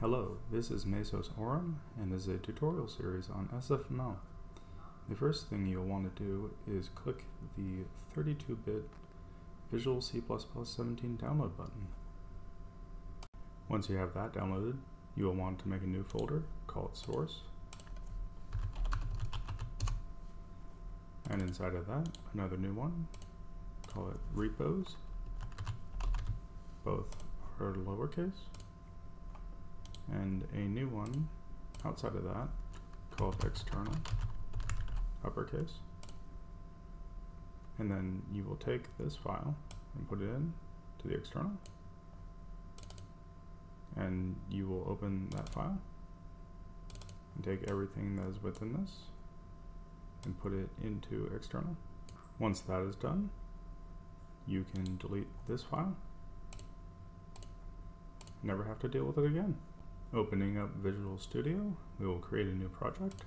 Hello, this is Mesos Aurum, and this is a tutorial series on SFML. The first thing you'll want to do is click the 32-bit Visual C++ 17 download button. Once you have that downloaded, you will want to make a new folder, call it source, and inside of that, another new one, call it repos. Both are lowercase and a new one outside of that called external uppercase. And then you will take this file and put it in to the external. And you will open that file and take everything that is within this and put it into external. Once that is done you can delete this file. Never have to deal with it again Opening up Visual Studio, we will create a new project.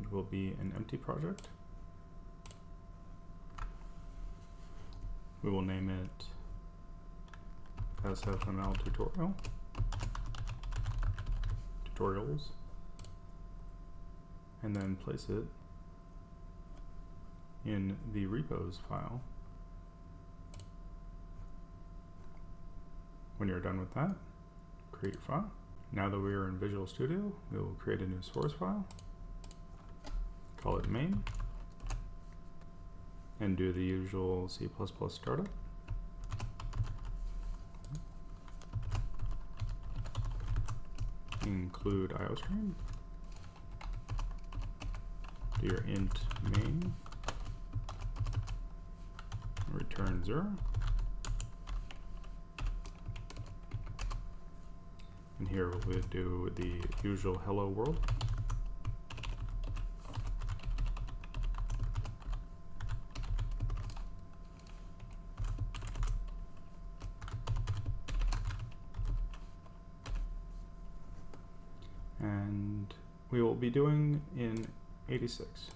It will be an empty project. We will name it SFML tutorial, tutorials, and then place it in the repos file When you're done with that, create file. Now that we are in Visual Studio, we will create a new source file, call it main, and do the usual C++ startup. Include IOStream. Do your int main, return zero. And here we'll do the usual hello world. And we will be doing in 86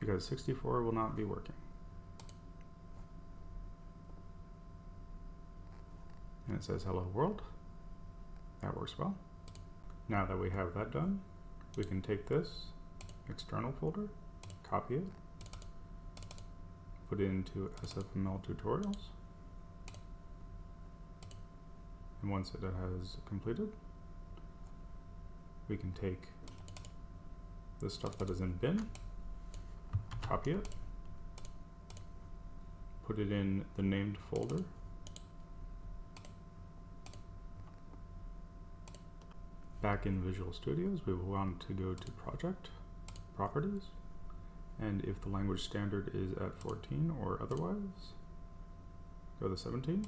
because 64 will not be working. And it says hello world. That works well. Now that we have that done, we can take this external folder, copy it, put it into SFML tutorials. And once it has completed, we can take the stuff that is in bin, copy it, put it in the named folder Back in Visual Studios, we want to go to Project, Properties, and if the language standard is at 14 or otherwise, go to 17.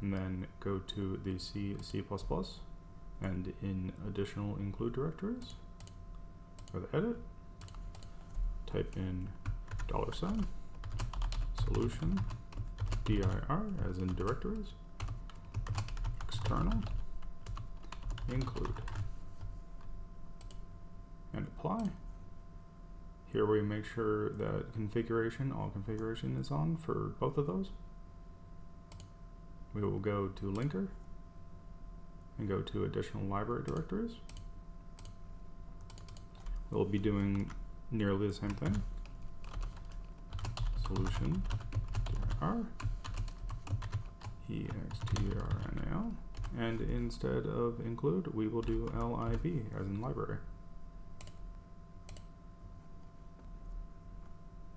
And then go to the C, C++, and in additional include directories, go to edit, type in dollar sign, solution, dir as in directories, external, include, and apply. Here we make sure that configuration, all configuration is on for both of those. We will go to linker and go to additional library directories. We'll be doing nearly the same thing. Solution R extrnal and instead of include we will do lib as in library.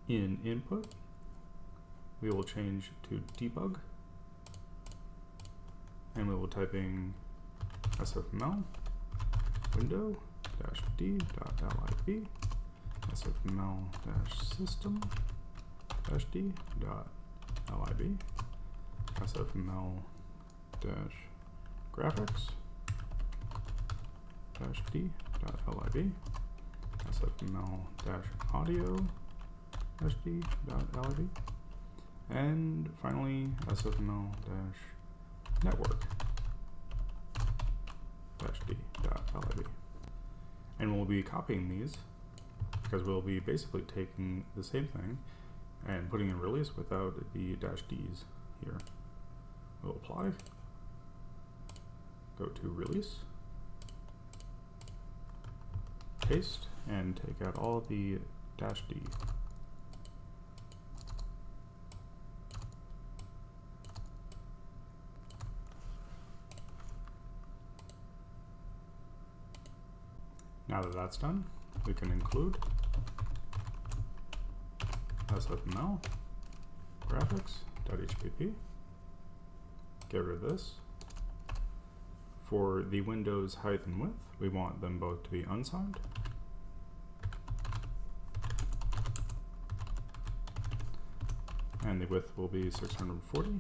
In input we will change to debug and we will type in sfml window dash d dot lib sfml dash system dash d dot lib sfml dash graphics. Dash d dot lib sfml dash audio. Dash d dot lib and finally sfml dash network. Dash d dot lib and we'll be copying these because we'll be basically taking the same thing and putting in release without the dash d's here. We'll apply, go to release, paste, and take out all the dash D. Now that that's done, we can include sfml graphics.hpp. Get rid of this. For the windows height and width, we want them both to be unsigned. And the width will be 640.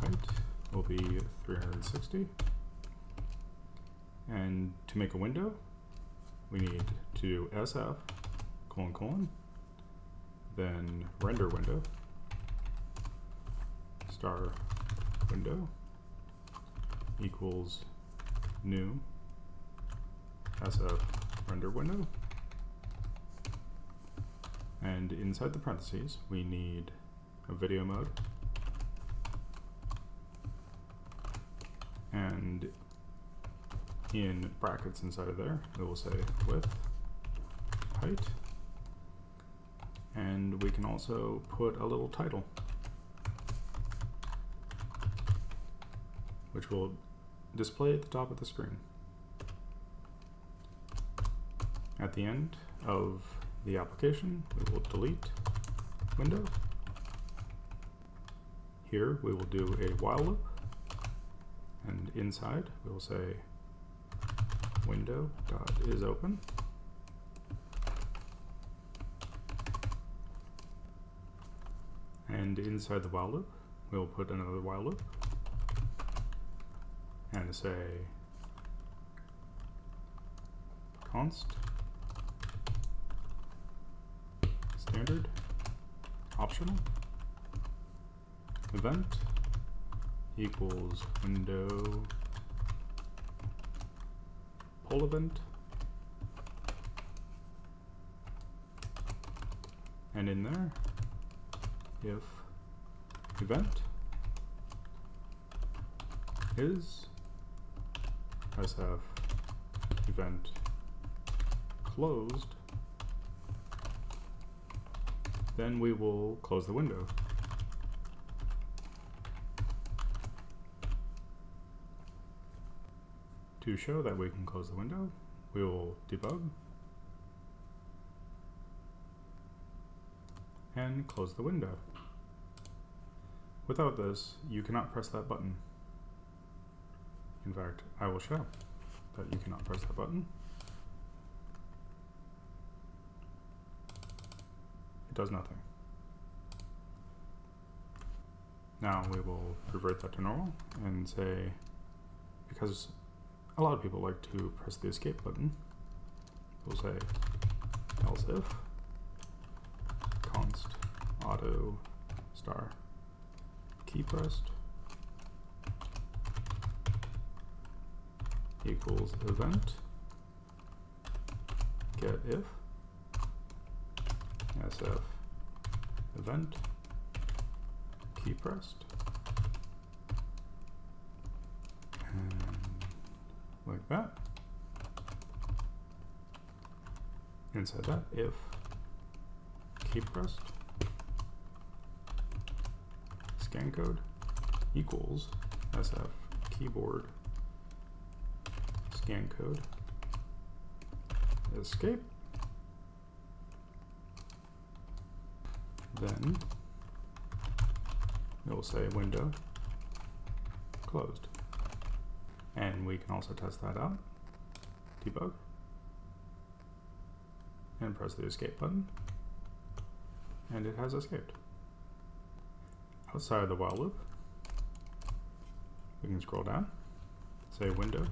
Height will be 360. And to make a window, we need to do sf colon colon, then render window, star window equals new sf render window. And inside the parentheses, we need a video mode. And in brackets inside of there, it will say width, height, and we can also put a little title, which will display at the top of the screen. At the end of the application, we will delete window. Here we will do a while loop, and inside we will say window dot is open. And inside the while loop, we'll put another while loop and say const standard optional event equals window poll event. And in there, if event is sf event closed, then we will close the window. To show that we can close the window, we will debug and close the window. Without this, you cannot press that button. In fact, I will show that you cannot press that button. It does nothing. Now we will revert that to normal and say, because a lot of people like to press the escape button. We'll say else if const auto star key pressed equals event. Get if. Sf event. Key pressed and like that. Inside that, if. Key pressed scan code equals sf keyboard scan code escape then it will say window closed and we can also test that out. Debug. And press the escape button. And it has escaped. Outside of the while loop, we can scroll down, say window,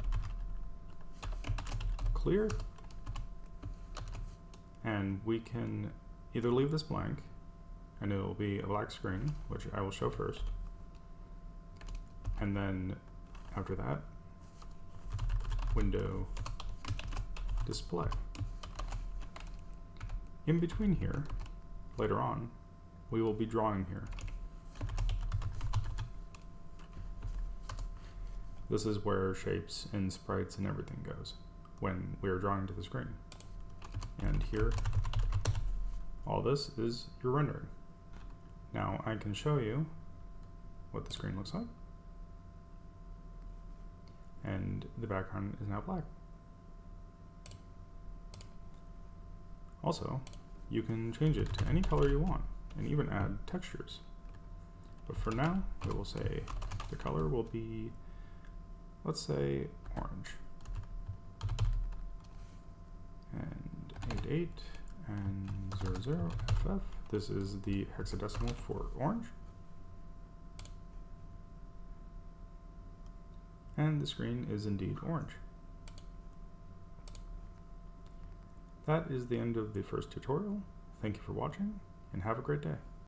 clear, and we can either leave this blank, and it will be a black screen, which I will show first, and then after that, window display. In between here, later on, we will be drawing here. This is where shapes and sprites and everything goes when we are drawing to the screen. And here, all this is your rendering. Now I can show you what the screen looks like. And the background is now black. Also, you can change it to any color you want and even add textures. But for now, it will say the color will be, let's say, orange. And 88 and 00FF. This is the hexadecimal for orange. And the screen is indeed orange. That is the end of the first tutorial. Thank you for watching, and have a great day.